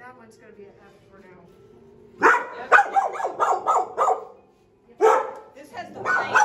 That one's going to be an F for now. Yep. This has the.